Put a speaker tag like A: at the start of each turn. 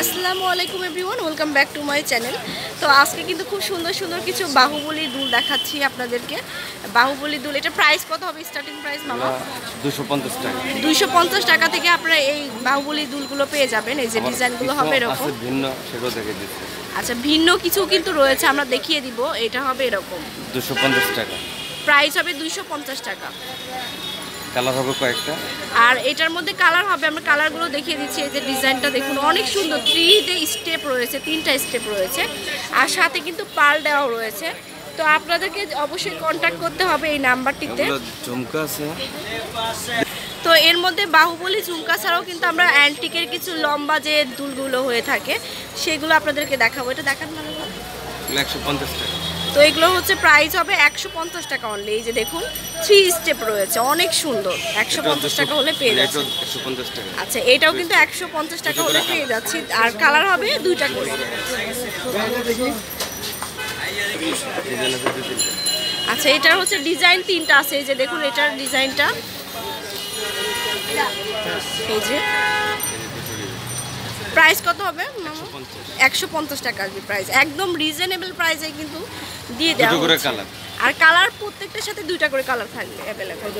A: আসসালামু আলাইকুম everyone welcome back to my channel. তো আজকে কিন্তু খুব সুন্দর সুন্দর কিছু বাহুবলী দুল দেখাচ্ছি আপনাদেরকে। বাহুবলী দুল এটা প্রাইস কত হবে? স্টার্টিং প্রাইস মামা?
B: দুশো পঞ্চাশ টাকা।
A: পঞ্চাশ টাকা থেকে আপনারা এই বাহুবলি দুলগুলো পেয়ে যাবেন। এই যে ডিজাইনগুলো হবে এরকম।
B: ভিন্ন সেটাও দেখে দিচ্ছে।
A: আচ্ছা ভিন্ন কিছু কিন্তু রয়েছে আমরা দেখিয়ে দিব এটা হবে এরকম।
B: দুশো পঞ্চাশ টাকা।
A: প্রাইস হবে দুইশো পঞ্চাশ টাকা।
B: কালার হবে কয়েকটা।
A: আর এটার মধ্যে কালার হবে আমরা কালারগুলো দেখিয়ে দিচ্ছি এই যে ডিজাইনটা দেখুন অনেক সুন্দর থ্রিতে স্টেপ রয়েছে তিনটা স্টেপ রয়েছে আর সাথে কিন্তু পাল দেওয়া রয়েছে। তো আপনাদেরকে অবশ্যই কন্ট্যাক্ট করতে হবে এই নাম্বারটিতে
B: ঝুমকা আছে।
A: তো এর মধ্যে বাহুবলী ঝুমকা ছাড়াও কিন্তু আমরা অ্যান্টিকের কিছু লম্বা যে দুলগুলো হয়ে থাকে সেগুলো আপনাদেরকে দেখাবো। এটা দেখান।
B: এগুলো একশো পঞ্চাশ টাকা।
A: তো এগুলো হচ্ছে প্রাইস হবে একশো পঞ্চাশ টাকা অনলি এই যে দেখুন থ্রি স্টেপ রয়েছে অনেক সুন্দর। একশো পঞ্চাশ টাকা হলে পেয়ে যাচ্ছে আচ্ছা এটাও কিন্তু একশো পঞ্চাশ টাকা হলে পেয়ে যাচ্ছি। আর কালার হবে দুইটা করে। আচ্ছা এটার হচ্ছে ডিজাইন তিনটা আছে। এই যে দেখুন এটার ডিজাইনটা এই যে। প্রাইস কত হবে একশো পঞ্চাশ। টাকা আসবে প্রাইস একদম রিজনেবল প্রাইসে কিন্তু দিয়ে দেওয়া আর কালার প্রত্যেকটার সাথে দুইটা করে কালার থাকবে অ্যাভেলেবেল